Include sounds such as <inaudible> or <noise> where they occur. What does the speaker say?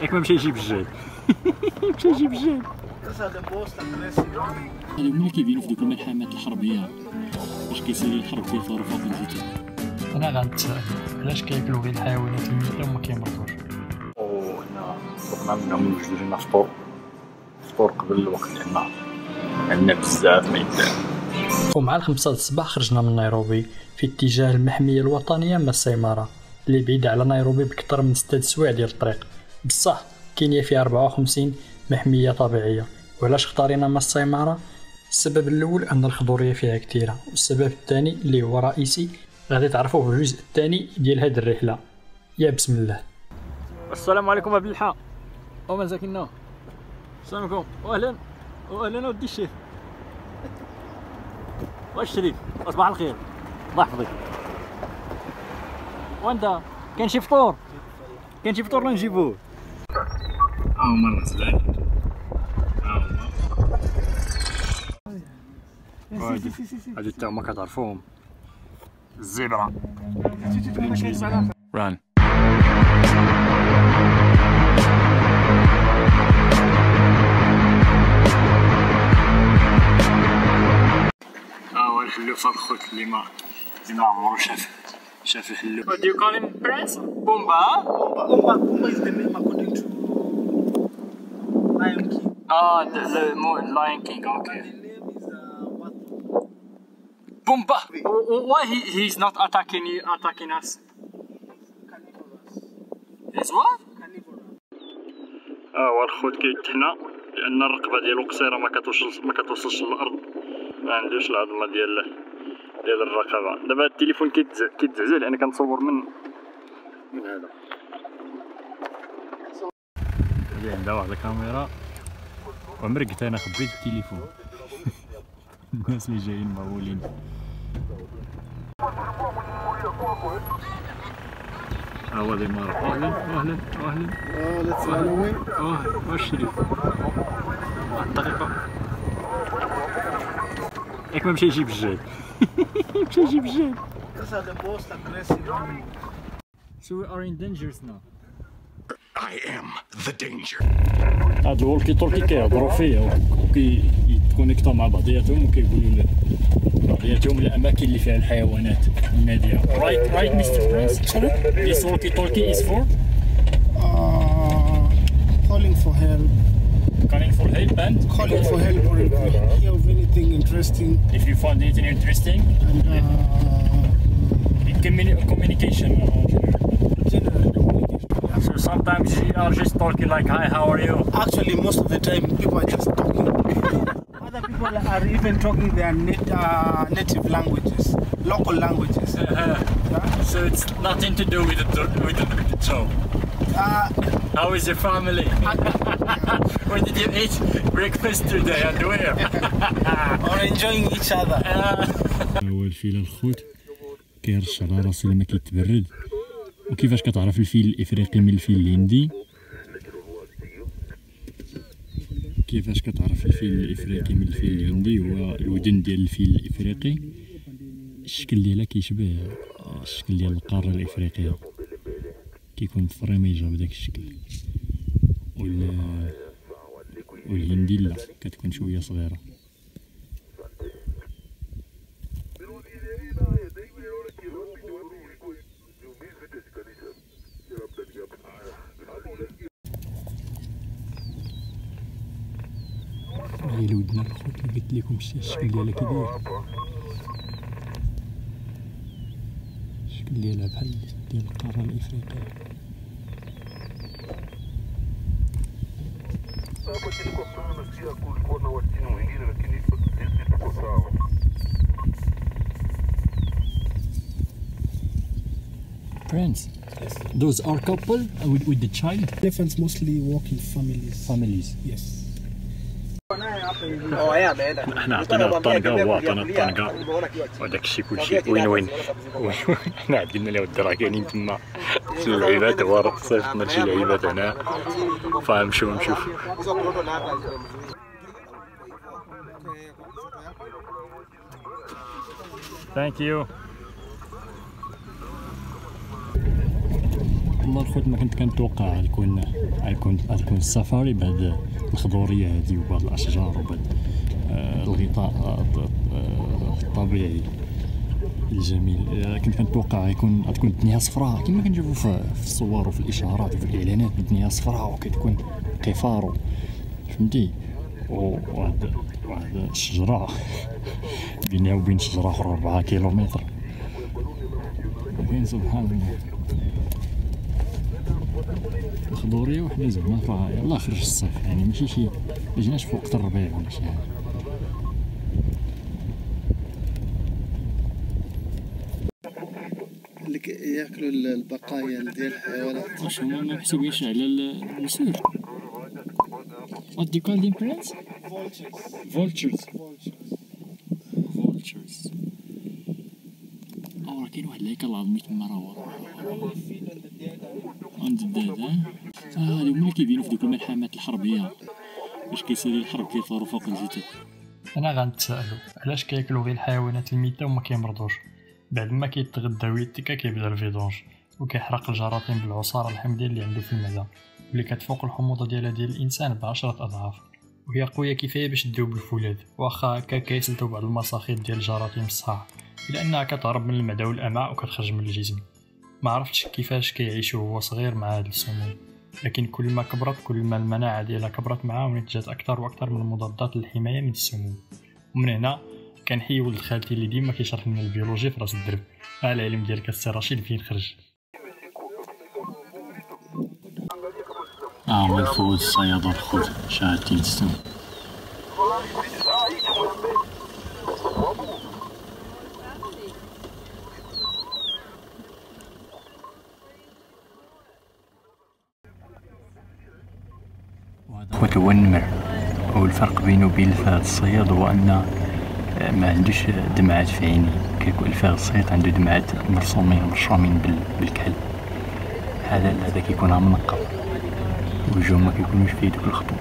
ياك ما مشى يجيب الجاد مشى يجيب الجاد هما اللي كيبينو في دوك الملحمات الحربيه باش كيسالي الحرب ديال طرفه بنزيتو أنا غنتسائل علاش كياكلوا غير الحيوانات الميته وما كيمرضوش وحنا طلبنا منهم يوجدوا لنا فطور فطور قبل الوقت لأن عندنا بزاف ما يدار ومع الخمسة د الصباح خرجنا من نيروبي في اتجاه المحمية الوطنية ماساي مارا اللي بعيدة على نيروبي بكثر من ستة سوايع ديال الطريق بصح كينيا فيها 54 محمية طبيعية. وعلاش اختارينا ماساي مارا السبب الأول أن الخضوريه فيها كثيره والسبب الثاني اللي هو رئيسي غادي تعرفوه في الجزء الثاني ديال هذه الرحلة. يا بسم الله. السلام عليكم أبي الحا ومساكننا السلام عليكم. واهلا. واهلا ودي الشيف وأش شريف؟ صباح الخير. الله يحفظك. وأنت؟ كاين شي فطور؟ كاين شي فطور نجيبوه. ها هما هادي هادي تا هما كتعرفوهم. الزبرة. Run. ها هو الحلوف الخوت اللي ما اللي ما عمرو شاف شاف الحلوف What do you call him Prince? Pumba? Umba, Umba is the name according to Lion King. Ah, the, the mo- Lion King, The okay. name is uh, w- Why he, he's not attacking you, attacking us? Carnivorous. He's what? Carnivorous. آه هو الخوت كيتحنى لأن الرقبه ديالو قصيره ما كتوصلش ما كتوصلش للارض ما عندوش العظمه ديال ديال الرقبه دابا التليفون كيتز- كيتزعزع لأن كنصور من من هذا اللي عندها واحد الكاميرا ومرقت أنا خبيت التليفون. <laughs> الناس اللي جايين مهولين. ها هو ذي مارك أهلا أهلا أهلا. Oh, let's run away. آه واش شريف واحد الدقيقة ياك ما مشى يجيب الجاد مشى يجيب الجاد. So we are in dangers now. I am the danger. هاد الولكي تولكي كيهضروا فيه وكيتكونيكتو مع بعضياتهم وكيقولوا بعضياتهم الاماكن اللي فيها الحيوانات الناديه رايت رايت مستر برنس This walkie talkie is for Uh, calling for help. calling for help and Calling for help or if you hear of anything interesting if you find anything interesting and uh, communi- communication general communication. So sometimes you are just talking like, hi, how are you? Actually, most of the time people are just talking. <laughs> Other people are even talking their nat- uh, native languages, local languages. Yeah? So it's nothing to do with the, with the, with the job. Uh, How is your family? <laughs> Where did you eat breakfast today and where? or enjoying <laughs> each other. هو الفيل الخوت كيرش على راسو لما كيتبرد وكيفاش كتعرف الفيل الإفريقي من الفيل الهندي؟ كيفاش كتعرف الفيل الإفريقي من الفيل الهندي؟ هو الودن ديال الفيل الإفريقي. الشكل ديالها كيشبه الشكل ديال القارة الإفريقية. كيكون فريميجا بداك الشكل. وال والهندي لا كتكون شوية صغيرة هاي الودنا الخوت اللي قلت لكم الش- الشكل ديالها كي داير الشكل ديالها بحال ديال القارة الإفريقية Friends, those are couple with, with the child Elephants mostly walk in families. families. Yes. إحنا عطينا الطنقة وهو عطانا الطنقة وداك الشيء كلشي وين وين وين حنا عاد قلنا له كاينين تما شي لعيبات هو صيفطنا لشي لعيبات هنا فنمشيو نشوف thank you والله الخوت ما كنت كنتوقع يكون يكون تكون السفاري بهاد الخضورية هادي وبهاد الأشجار وبهاد آه، الغطاء آه، آه، الطبيعي الجميل. كنت كنتوقع يكون تكون الدنيا صفراء. كما كنشوفوا في الصور وفي الإشارات وفي الإعلانات الدنيا صفراء وكتكون قفار فهمتي؟ وواحد واحد الشجرة. <laughs> بينها وبين شجرة أخرى 4 كيلومتر. سبحان الله. الخضورية وحنا زعما فا يلاه خرج الصيف يعني ماشي شي ما جيناش في وقت الربيع ولا شي ك- ياكلوا ال- البقايا ديال الحيوانات. واش هما ما محسوبينش على ال- النسور What do you call them plants? Vultures. Vultures. آه راه كاين واحد الهيكل عظمي تما راه الداد ها آه هادو هما اللي كيبينو في دوك الملحمات الحربية. باش كيسالي الحرب كيطيرو فوق الجثث أنا غنتسائلوا علاش كياكلوا غير الحيوانات الميتة وما كيمرضوش؟ بعد ما كيتغداو يتكا كيبدا ال vidange وكيحرق الجراثيم بالعصارة الحمضية اللي عنده في المعده واللي كتفوق الحموضة ديالها ديال الإنسان بعشرة أضعاف. وهي قوية كفاية باش تذوب الفولاذ واخا هكا كيسلتو بعض المساخيط ديال الجراثيم الصحاح إلا أنها كتهرب من المعده والامعاء وكتخرج من الجسم. ما عرفتش كيفاش كيعيش وهو صغير مع هاد السموم. لكن كل ما كبرت كل ما المناعة ديالها كبرت معاه ونتجت أكثر وأكثر من مضادات الحمايه من السموم. ومن هنا كنحيي ولد خالتي اللي ديما كيشرح لنا ال biologie في رأس الدرب. ها العلم ديالك السي رشيد فين خرج؟ هو الفوز الصيادة الخوت شاهدتي السم النمر والفرق بينه وبين الفهد الصياد هو أن ما عندوش دمعات في عينيه كيكون الفهد الصياد عنده دمعات مرسومين مرشومين بال- بالكحل هذا هذا كيكون منقب وجهه ما كيكونوش فيه دوك الخطوط.